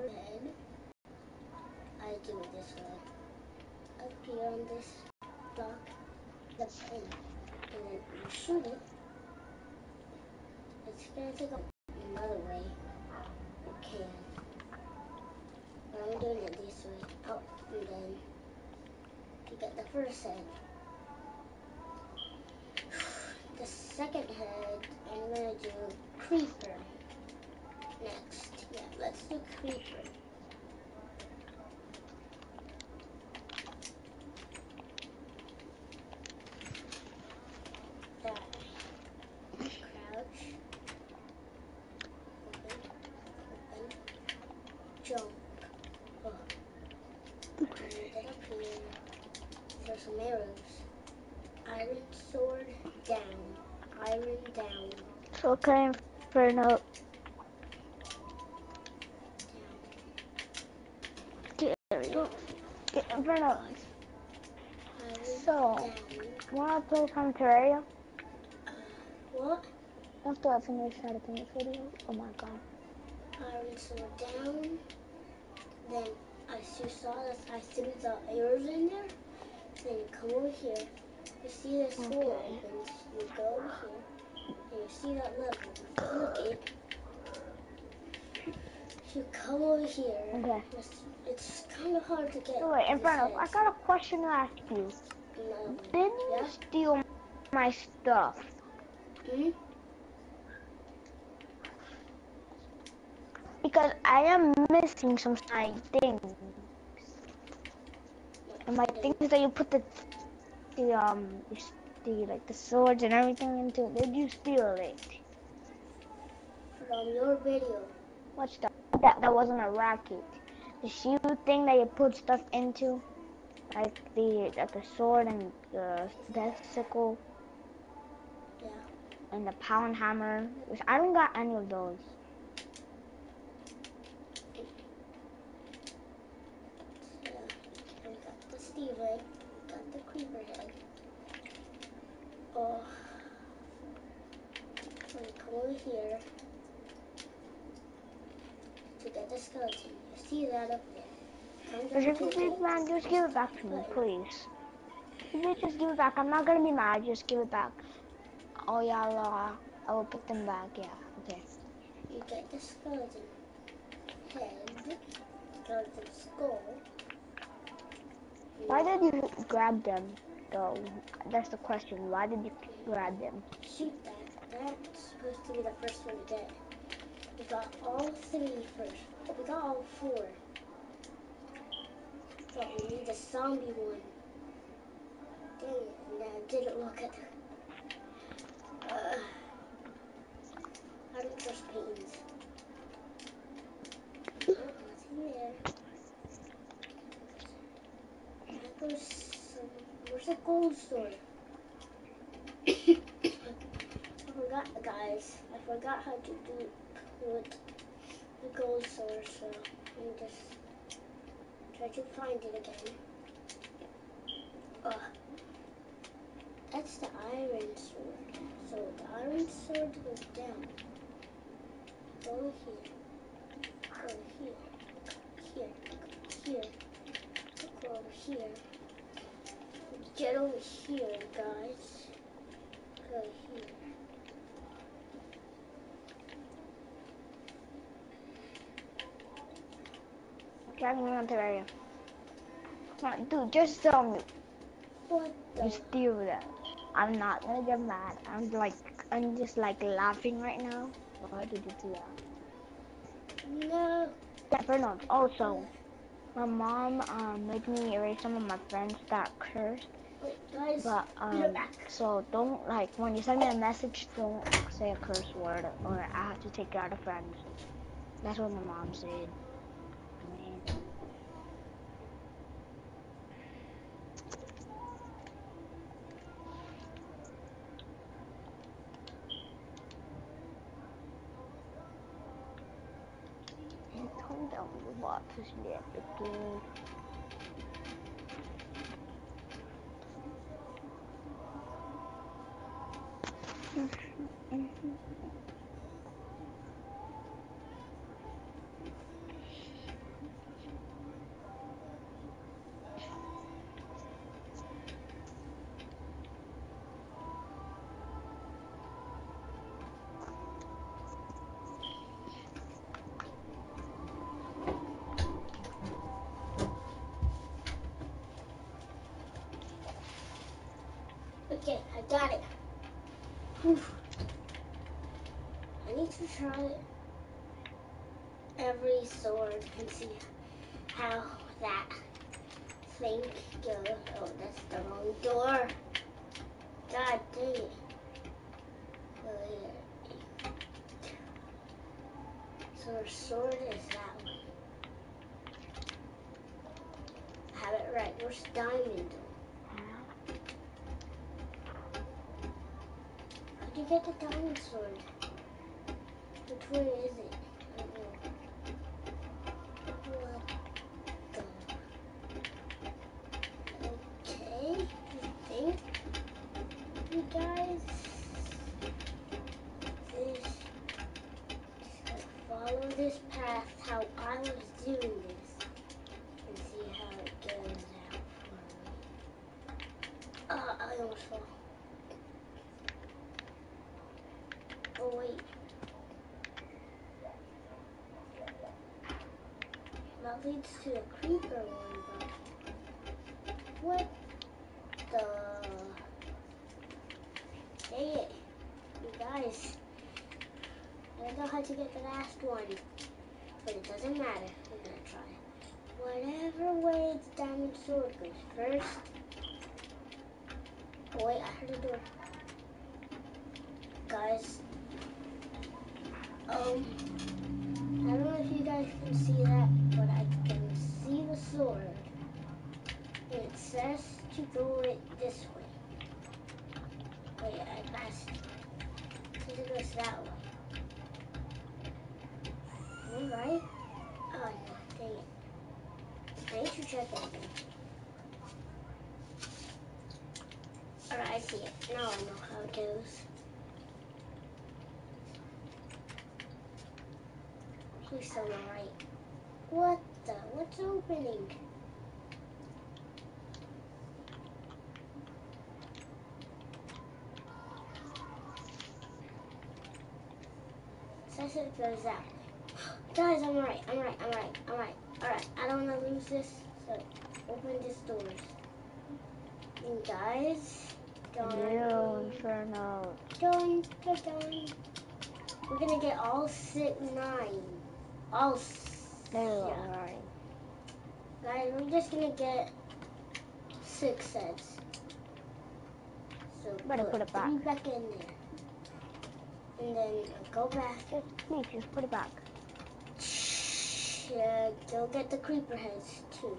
head, I do it this way. Up here on this block, the pin, and then you shoot it. It's gonna take another way. But I'm doing it this way. Up and then you get the first head. The second head, I'm gonna do creeper next. Yeah, let's do creeper. Crouch. Open. Up some arrows. Iron sword down. Iron down. So okay, Inferno. Down. There we go. Get Inferno. Iron So-. Wanna play some Terraria? Uh, what? After I finish editing this video. Oh my god. Iron sword down. Then as you saw that I threw the arrows in there. Then you come over here. You see this hole Okay. opens. You go over here. And you see that level. Flip it. You come over here. Okay. It's, it's kind of hard to get. Wait, these Inferno, I got a question to ask you. Didn't you Yeah? steal my stuff? Hmm? Because I am missing some things. And my things that you put the the um the like the swords and everything into. Did you steal it? From your video. What stuff? That that wasn't a racket. The shoe thing that you put stuff into, like the like the sword and the death sickle Yeah. and the Pwnhammer. Which I don't got any of those. Yeah. And we got the Steve head. We got the creeper head. Oh. So you come over here to get the skeleton. You see that up there. Come But down if you to please, it. man, just give it back to me, please. You just give it back, I'm not gonna be mad. Just give it back. Oh yeah, I'll, uh, I will put them back. Yeah, okay. You get the skeleton head, skeleton skull. Why did you grab them, though? That's the question. Why did you grab them? shoot that? That's supposed to be the first one to get. We got all three first. We got all four. We need the zombie one. Dang it, I didn't look at the... Uh, I don't trust paintings. Oh. Where's the gold sword? I forgot, guys. I forgot how to do put the gold sword, so me just try to find it again. Ugh. That's the iron sword. So the iron sword goes down. Go here. Go here. Here. Here. Go over here. Get over here, guys. Go here. Drag me on Terraria. Come on, dude, just tell me. What You steal them. I'm not gonna get mad. I'm like, I'm just like laughing right now. Why did you do that? No. Inferno. Also, my mom um, made me erase some of my friends that cursed. Wait, guys. But um, so don't like when you send me a message, don't say a curse word or I have to take you out of friends. That's what my mom said. Man. Calm down, robot. Just let it Okay, I got it. Whew. I need to try every sword and see how that thing goes. Oh, that's the wrong door. God dang it. So her sword is that way. I have it right. Where's diamond? You get the diamond sword? Which one is it? I don't know. What the? Okay, I think you guys, this just gotta follow this path how I was doing this and see how it goes out for me. Uh, I almost fell. Oh wait. That leads to a creeper one, but what the? It, you guys. I don't know how to get the last one, but it doesn't matter. We're gonna try. Whatever way the diamond sword goes first. Oh wait, I heard a door. Guys, um, I don't know if you guys can see that, but I can see the sword. It says to go it this way. Wait, I. It says it goes that way. Am I right? Oh, no, dang it. I need to check it again. Alright, I see it. Now I know how it goes. Please tell me right. What What's opening? It goes way. Guys, I'm right. I'm right. I'm right. I'm right. Alright, I don't want to lose this, so open this doors. And guys, don't. Ew. Dun, dun, dun. We're gonna get all six, nine. All Yeah. alright. Guys, we're just gonna get six sets. So Better put it back. three back in there. And then go back. Just, please, just put it back. Yeah, go get the creeper heads too.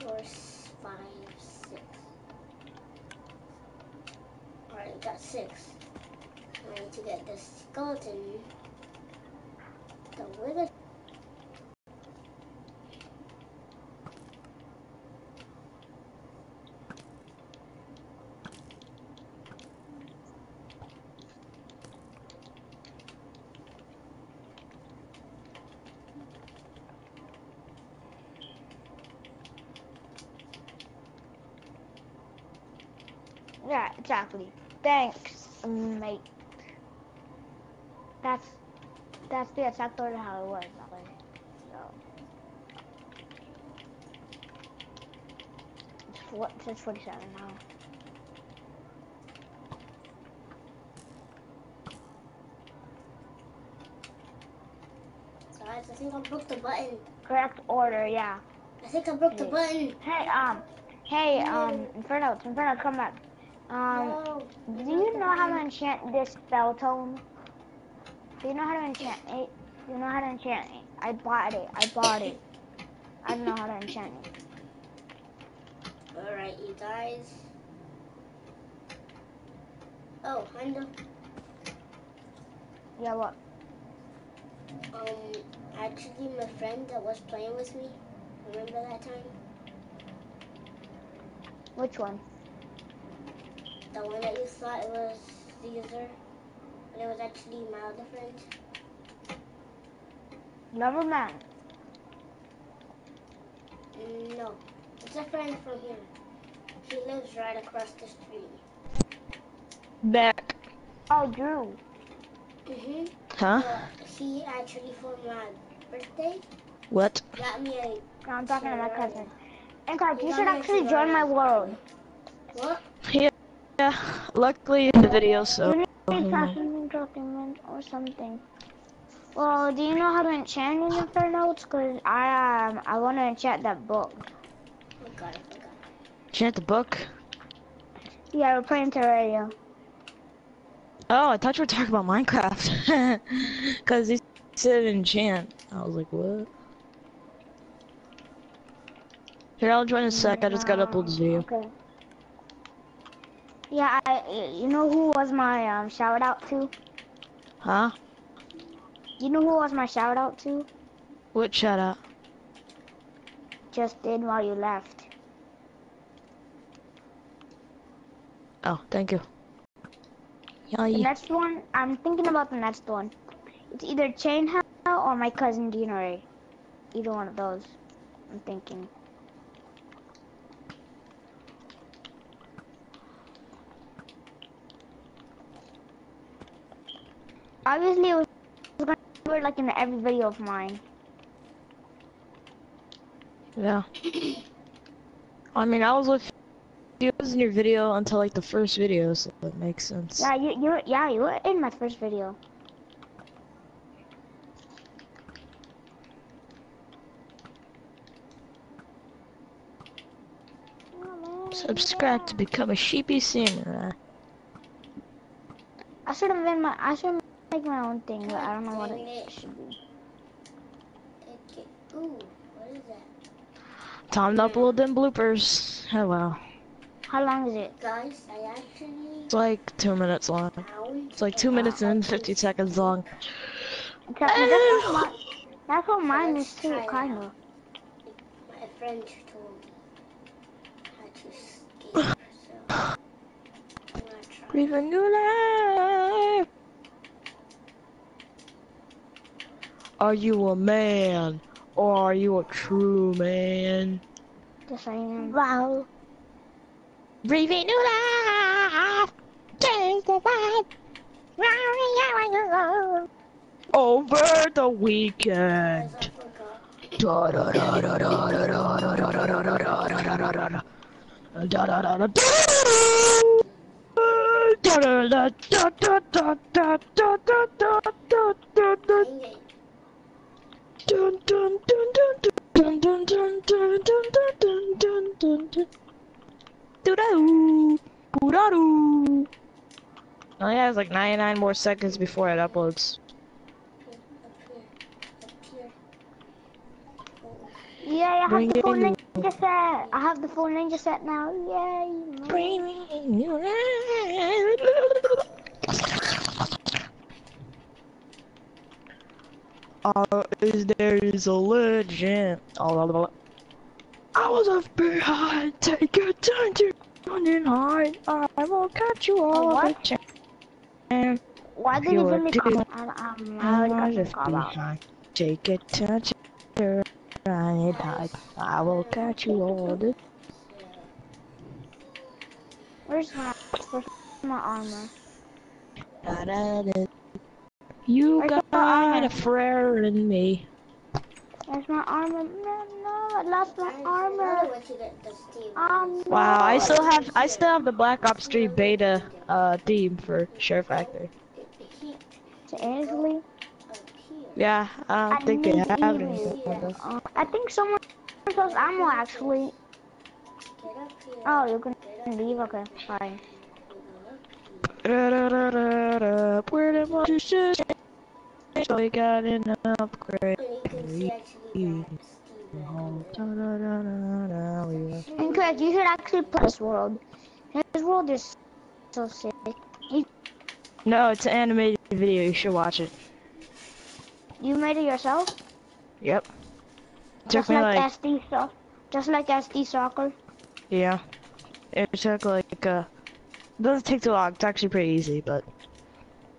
Four, s- five, six. Alright, we got six. I need to get the skeleton. The wither. Yeah, exactly. Thanks, mate. That's that's the exact order how it was. That. So it's four, it says 47 now. Guys, I think I broke the button. Correct order, yeah. I think I broke the button. Hey, um, hey, um, Inferno, Inferno, come back. Um, no. do you know how to enchant this spell tome? Do you know how to enchant it? Do you know how to enchant it? I bought it. I bought it. I don't know how to enchant it. Alright, you guys. Oh, I know. Yeah, what? Um, actually, my friend that was playing with me, remember that time? Which one? The one that you thought it was Caesar, but it was actually my other friend. Never mind. No, it's a friend from here. He lives right across the street. Back. Oh, Drew. Mhm. Huh? Uh, he actually for my birthday What? got me a No, I'm talking to my cousin. And fact, you should actually actually join my world. what? Yeah. Luckily in the video, so. You fashion document or something. Well, do you know how to enchant in Inferno? Cause I um I want to enchant that book. Oh god, I forgot. Chant the book. Yeah, we're playing Terraria. Oh, I thought you were talking about Minecraft. Cause he said enchant. I was like, what? Here, I'll join in a sec. I just gotta upload this video. Okay. Yeah, I. You know who was my um shout out to? Huh? You know who was my shout out to? What shout out? Just did while you left. Oh, thank you. Yeah, The next one, I'm thinking about the next one. It's either Chain Hell or my cousin Dino Ray. Either one of those. I'm thinking. Obviously, it was gonna be like in every video of mine. Yeah. I mean, I was with you was in your video until like the first video, so it makes sense. Yeah, you, you, yeah, you were in my first video. Subscribe to become a sheepy samurai. I should have been my. I should make my own thing, but I don't know what it should be. Okay. Ooh, what is that? Time to upload them bloopers. Oh wow. How long is it? Guys, I actually It's like two minutes long. It's like two minutes and 50 seconds long. That's what mine, that's what mine is too, kind of. My friend told me how to skate, so I'm gonna try. Breathe a new life. Are you a man? Or are you a true man? Just saying. Wow. Breathe a new life. Change the vibe. Over the weekend. Dun dun dun dun dun dun dun dun dun dun dun dun. Only has like 99 more seconds before it uploads. Oh, Yeah, I have Bring the full in- ninja set. I have the full ninja set now. Yay! Bring me your Uh, is there is a legend. Oh, blah. I was left behind. Take your time to run and hide. I will catch you all What? the time. Why did you give me a dude. comment? I, I I already got was some left call out. behind. Take your time to run and hide. I will catch you all the Where's my, where's my armor? time. You Where's my got armor? a friend in me. Where's my armor? No, no, I lost my I armor. know what you the Steve. Um, Wow, I still have I still have the Black Ops 3 beta uh theme for Share Factor. To Ainsley? up here. Yeah, I don't I think they need have you. anything with us. Uh, I think someone sells ammo actually. Get up here. Oh, you're gonna leave? Okay, fine. Where the money should So we got an upgrade. And we Incorrect. You should actually play this world. This world is so sick. No, it's an animated video. You should watch it. You made it yourself? Yep. Took Just me like, like SD so Just like SD soccer. yeah. It took like uh. It doesn't take too long. It's actually pretty easy, but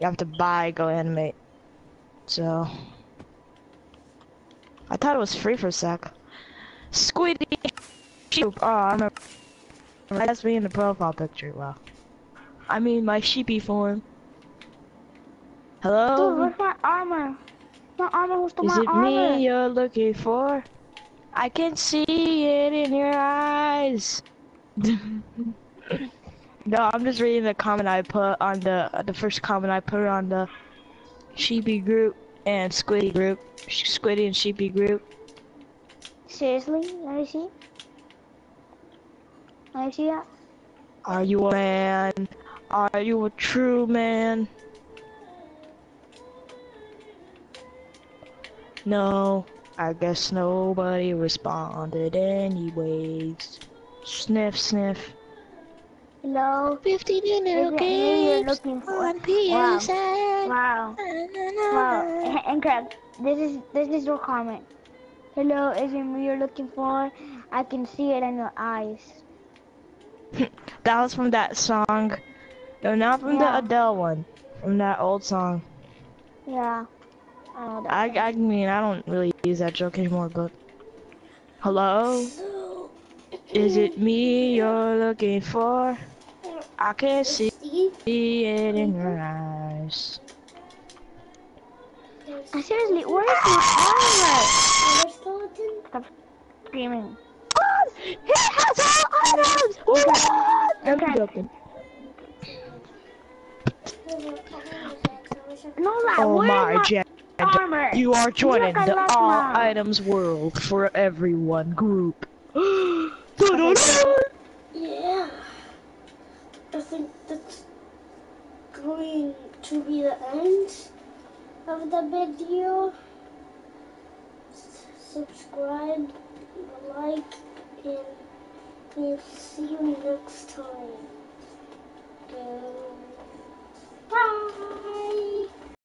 you have to buy GoAnimate. So I thought it was free for a sec. Squiddy sheep. Oh, I remember. That's me in the profile picture. Wow. I mean my sheepy form. Hello? Dude, where's my armor? My armor, who's Is my it armor? me you're looking for? I can see it in your eyes. no, I'm just reading the comment I put on the the first comment I put on the Sheepy group and Squiddy group, Squiddy and Sheepy group. Seriously? Let me see. Let me see that. Are you a man? Are you a true man? No, I guess nobody responded anyways. Sniff, sniff. Hello? 50 new Is it you're games looking for? on Wow. PSN. Wow. Wow. And Craig, this is this is your comment. Hello, is it me you're looking for? I can see it in your eyes. That was from that song. No, not from Yeah. the Adele one. From that old song. Yeah. I know that. I, I mean, I don't really use that joke anymore, but. Hello? So, Is it me you're looking for? I can see Steve, it in your eyes. Uh, Seriously, where is another skeleton. armor? Screaming. He has all items! I'm Okay. joking. No, like, Oh my my Jack. armor? You are joining the all mine. items world for everyone group. Okay, Da-da-da! Yeah. I think that's going to be the end of the video. S- subscribe, like, and we'll see you next time. Bye.